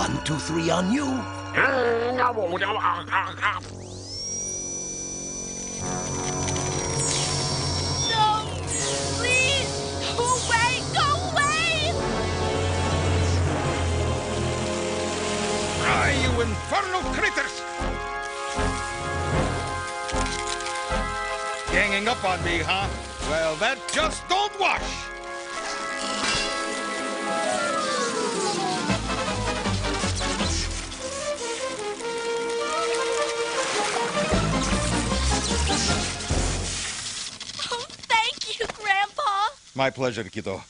One, two, three on you. No! Please! Away! Go away! Ah, you infernal critters! Ganging up on me, huh? Well, that just don't wash! My pleasure, kiddo.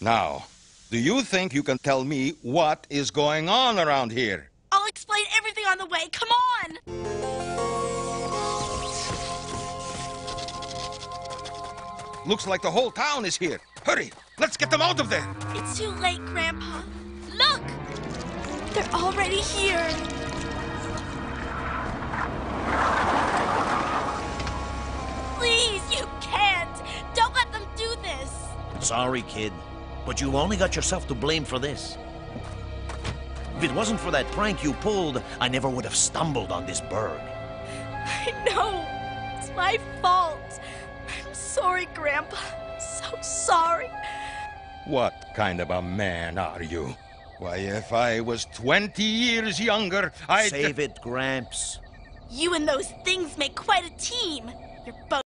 Now, do you think you can tell me what is going on around here? I'll explain everything on the way. Come on! Looks like the whole town is here. Hurry, let's get them out of there. It's too late, Grandpa. Look! They're already here. Please, Sorry, kid, but you've only got yourself to blame for this. If it wasn't for that prank you pulled, I never would have stumbled on this burg. I know. It's my fault. I'm sorry, Grandpa. So sorry. What kind of a man are you? Why, if I was 20 years younger, I'd. Save it, Gramps. You and those things make quite a team. You're both.